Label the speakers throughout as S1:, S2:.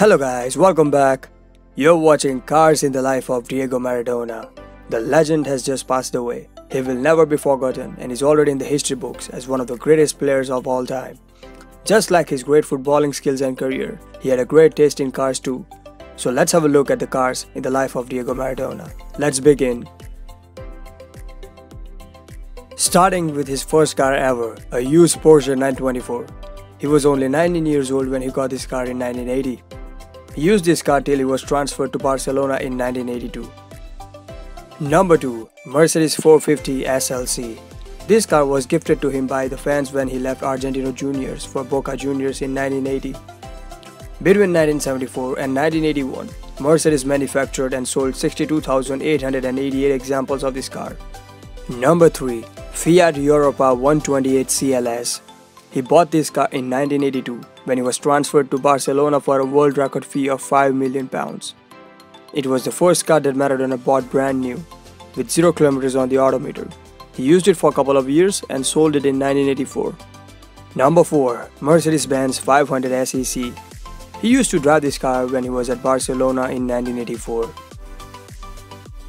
S1: Hello guys, welcome back. You're watching Cars in the Life of Diego Maradona. The legend has just passed away. He will never be forgotten and is already in the history books as one of the greatest players of all time. Just like his great footballing skills and career, he had a great taste in cars too. So let's have a look at the cars in the life of Diego Maradona. Let's begin. Starting with his first car ever, a used Porsche 924. He was only 19 years old when he got this car in 1980. Used this car till he was transferred to Barcelona in 1982. Number 2. Mercedes 450 SLC. This car was gifted to him by the fans when he left Argentino Juniors for Boca Juniors in 1980. Between 1974 and 1981, Mercedes manufactured and sold 62,888 examples of this car. Number 3. Fiat Europa 128 CLS. He bought this car in 1982 when he was transferred to Barcelona for a world record fee of 5 million pounds. It was the first car that Maradona bought brand new, with 0 kilometers on the odometer. He used it for a couple of years and sold it in 1984. Number 4. Mercedes-Benz 500 SEC. He used to drive this car when he was at Barcelona in 1984.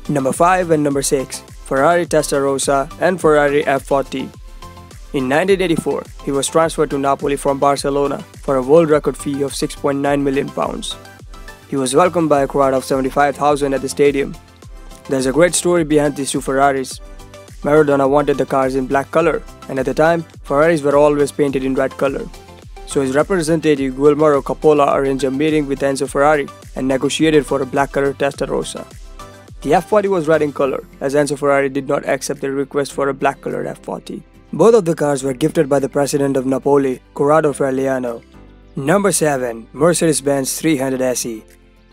S1: Number 5 and number 6. Ferrari Testarossa and Ferrari F40. In 1984, he was transferred to Napoli from Barcelona for a world record fee of 6.9 million pounds. He was welcomed by a crowd of 75,000 at the stadium. There's a great story behind these two Ferraris. Maradona wanted the cars in black color, and at the time, Ferraris were always painted in red color. So his representative Guillermo Coppola arranged a meeting with Enzo Ferrari and negotiated for a black color Testarossa. The F40 was red in color, as Enzo Ferrari did not accept the request for a black colored F40. Both of the cars were gifted by the president of Napoli, Corrado Ferlaino. Number 7. Mercedes-Benz 300 SE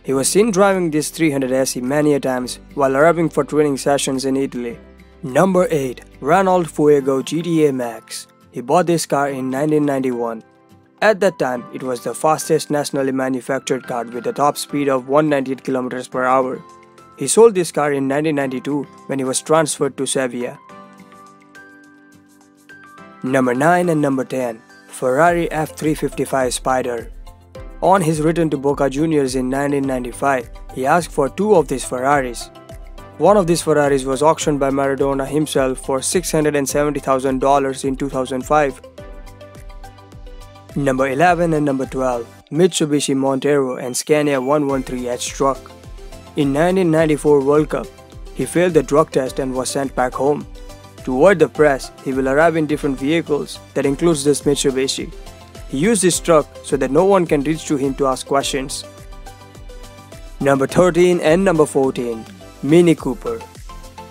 S1: He was seen driving this 300 SE many times while arriving for training sessions in Italy. Number 8. Renault Fuego GTA Max He bought this car in 1991. At that time, it was the fastest nationally manufactured car with a top speed of 198 km per hour. He sold this car in 1992 when he was transferred to Sevilla. Number 9 and number 10 Ferrari F355 Spider On his return to Boca Juniors in 1995, he asked for two of these Ferraris. One of these Ferraris was auctioned by Maradona himself for $670,000 in 2005. Number 11 and number 12 Mitsubishi Montero and Scania 113H truck. In 1994 World Cup, he failed the drug test and was sent back home. To avoid the press, he will arrive in different vehicles that includes this Mitsubishi. He used this truck so that no one can reach to him to ask questions. Number 13 and number 14 Mini Cooper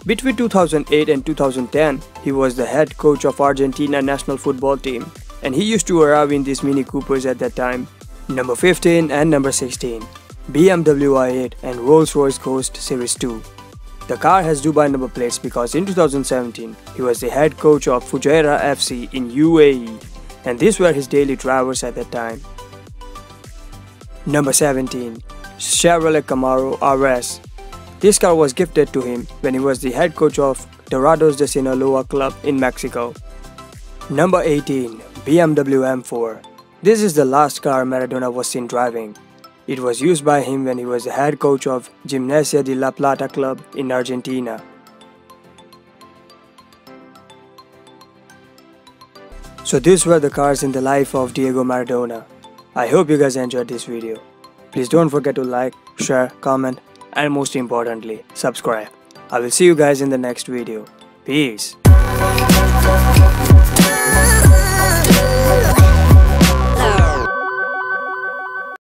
S1: Between 2008 and 2010, he was the head coach of Argentina national football team and he used to arrive in these Mini Coopers at that time. Number 15 and number 16 BMW i8 and Rolls-Royce Ghost Series 2 the car has Dubai number plates because in 2017, he was the head coach of Fujairah FC in UAE and these were his daily drivers at that time. Number 17. Chevrolet Camaro RS This car was gifted to him when he was the head coach of Dorados de Sinaloa club in Mexico. Number 18. BMW M4 This is the last car Maradona was seen driving. It was used by him when he was the head coach of Gimnasia de La Plata club in Argentina. So these were the cars in the life of Diego Maradona. I hope you guys enjoyed this video. Please don't forget to like, share, comment and most importantly, subscribe. I will see you guys in the next video. Peace.